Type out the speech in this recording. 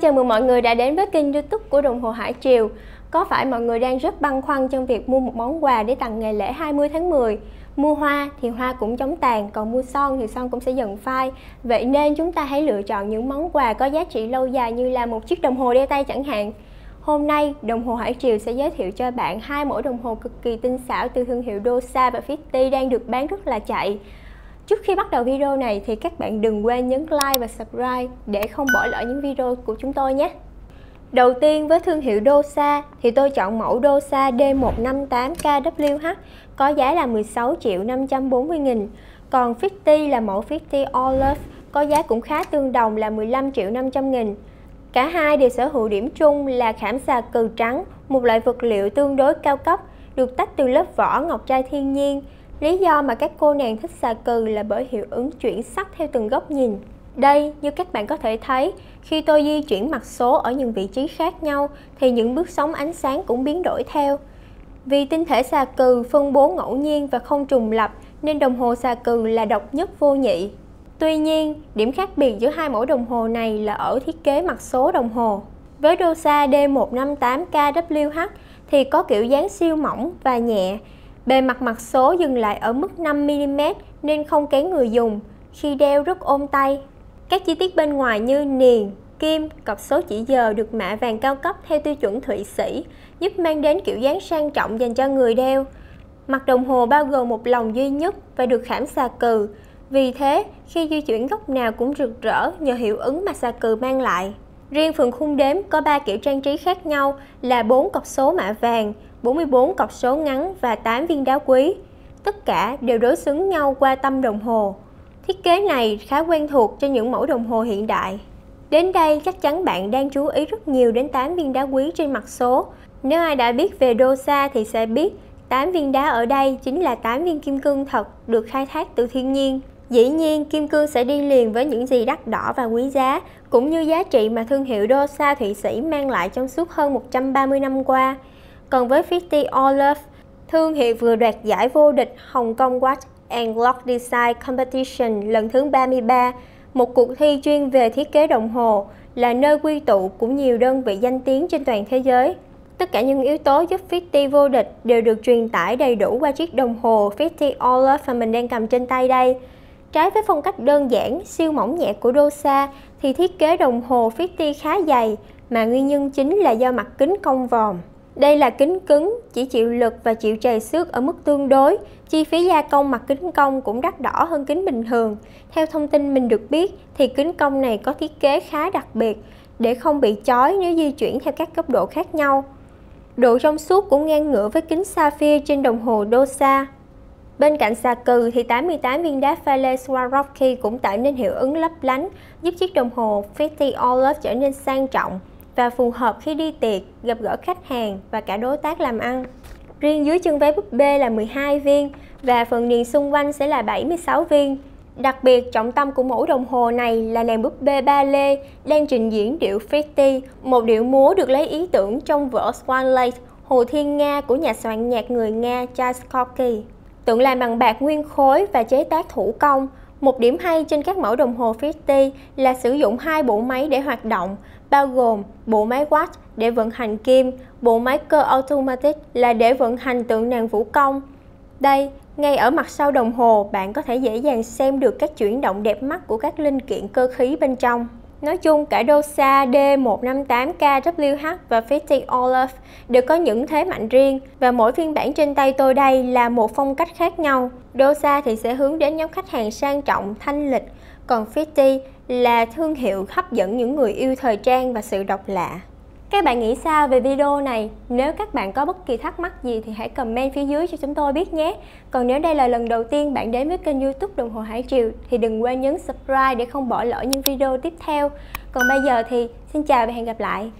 chào mừng mọi người đã đến với kênh youtube của đồng hồ Hải Triều. Có phải mọi người đang rất băn khoăn trong việc mua một món quà để tặng ngày lễ 20 tháng 10 Mua hoa thì hoa cũng chống tàn, còn mua son thì son cũng sẽ dần phai. Vậy nên chúng ta hãy lựa chọn những món quà có giá trị lâu dài như là một chiếc đồng hồ đeo tay chẳng hạn. Hôm nay, đồng hồ Hải Triều sẽ giới thiệu cho bạn hai mẫu đồng hồ cực kỳ tinh xảo từ thương hiệu Dosa và Fitty đang được bán rất là chạy. Trước khi bắt đầu video này thì các bạn đừng quên nhấn like và subscribe để không bỏ lỡ những video của chúng tôi nhé. Đầu tiên với thương hiệu Dosa thì tôi chọn mẫu Dosa D158KWH có giá là 16 triệu 540 nghìn. Còn Fifty là mẫu Fifty All Love có giá cũng khá tương đồng là 15 triệu 500 nghìn. Cả hai đều sở hữu điểm chung là khảm xà cừ trắng, một loại vật liệu tương đối cao cấp, được tách từ lớp vỏ ngọc trai thiên nhiên, Lý do mà các cô nàng thích xà cừ là bởi hiệu ứng chuyển sắc theo từng góc nhìn. Đây, như các bạn có thể thấy, khi tôi di chuyển mặt số ở những vị trí khác nhau thì những bước sóng ánh sáng cũng biến đổi theo. Vì tinh thể xà cừ phân bố ngẫu nhiên và không trùng lập nên đồng hồ xà cừ là độc nhất vô nhị. Tuy nhiên, điểm khác biệt giữa hai mẫu đồng hồ này là ở thiết kế mặt số đồng hồ. Với Dosa D158KWH thì có kiểu dáng siêu mỏng và nhẹ, Bề mặt mặt số dừng lại ở mức 5mm nên không kén người dùng, khi đeo rất ôm tay. Các chi tiết bên ngoài như niền, kim, cọc số chỉ giờ được mạ vàng cao cấp theo tiêu chuẩn Thụy Sĩ, giúp mang đến kiểu dáng sang trọng dành cho người đeo. Mặt đồng hồ bao gồm một lồng duy nhất và được khảm xà cừ, vì thế khi di chuyển góc nào cũng rực rỡ nhờ hiệu ứng mà xà cừ mang lại. Riêng phần khung đếm có 3 kiểu trang trí khác nhau là 4 cọc số mạ vàng, 44 cọc số ngắn và 8 viên đá quý. Tất cả đều đối xứng nhau qua tâm đồng hồ. Thiết kế này khá quen thuộc cho những mẫu đồng hồ hiện đại. Đến đây chắc chắn bạn đang chú ý rất nhiều đến 8 viên đá quý trên mặt số. Nếu ai đã biết về Dosa thì sẽ biết 8 viên đá ở đây chính là 8 viên kim cương thật được khai thác từ thiên nhiên. Dĩ nhiên, kim cương sẽ đi liền với những gì đắt đỏ và quý giá, cũng như giá trị mà thương hiệu Dosa Thụy Sĩ mang lại trong suốt hơn 130 năm qua. Còn với 50 Olive, Love, thương hiệu vừa đoạt giải vô địch hồng kông Watch and Clock Design Competition lần thứ 33, một cuộc thi chuyên về thiết kế đồng hồ, là nơi quy tụ của nhiều đơn vị danh tiếng trên toàn thế giới. Tất cả những yếu tố giúp 50 vô địch đều được truyền tải đầy đủ qua chiếc đồng hồ 50 Olive Love mà mình đang cầm trên tay đây. Trái với phong cách đơn giản, siêu mỏng nhẹ của Dosa thì thiết kế đồng hồ 50 khá dày mà nguyên nhân chính là do mặt kính cong vòm. Đây là kính cứng, chỉ chịu lực và chịu trầy xước ở mức tương đối. Chi phí gia công mặt kính cong cũng đắt đỏ hơn kính bình thường. Theo thông tin mình được biết thì kính cong này có thiết kế khá đặc biệt để không bị chói nếu di chuyển theo các cấp độ khác nhau. Độ trong suốt cũng ngang ngửa với kính sapphire trên đồng hồ Dosa. Bên cạnh xà cừ thì 88 viên đá pha Swarovski cũng tạo nên hiệu ứng lấp lánh, giúp chiếc đồng hồ 50 All trở nên sang trọng và phù hợp khi đi tiệc, gặp gỡ khách hàng và cả đối tác làm ăn. Riêng dưới chân váy búp bê là 12 viên và phần niền xung quanh sẽ là 76 viên. Đặc biệt, trọng tâm của mẫu đồng hồ này là nàng búp bê ba lê đang trình diễn điệu Fetty, một điệu múa được lấy ý tưởng trong vở Swan Lake, Hồ Thiên Nga của nhà soạn nhạc người Nga Tchaikovsky. Tượng làm bằng bạc nguyên khối và chế tác thủ công. Một điểm hay trên các mẫu đồng hồ Fitty là sử dụng hai bộ máy để hoạt động, bao gồm bộ máy watch để vận hành kim, bộ máy cơ automatic là để vận hành tượng nàng vũ công. Đây, ngay ở mặt sau đồng hồ, bạn có thể dễ dàng xem được các chuyển động đẹp mắt của các linh kiện cơ khí bên trong. Nói chung, cả Dosa D158KWH và Fitty Olaf đều có những thế mạnh riêng và mỗi phiên bản trên tay tôi đây là một phong cách khác nhau. Dosa thì sẽ hướng đến nhóm khách hàng sang trọng, thanh lịch, còn Fitty là thương hiệu hấp dẫn những người yêu thời trang và sự độc lạ. Các bạn nghĩ sao về video này? Nếu các bạn có bất kỳ thắc mắc gì thì hãy comment phía dưới cho chúng tôi biết nhé. Còn nếu đây là lần đầu tiên bạn đến với kênh youtube Đồng Hồ Hải Triều thì đừng quên nhấn subscribe để không bỏ lỡ những video tiếp theo. Còn bây giờ thì, xin chào và hẹn gặp lại.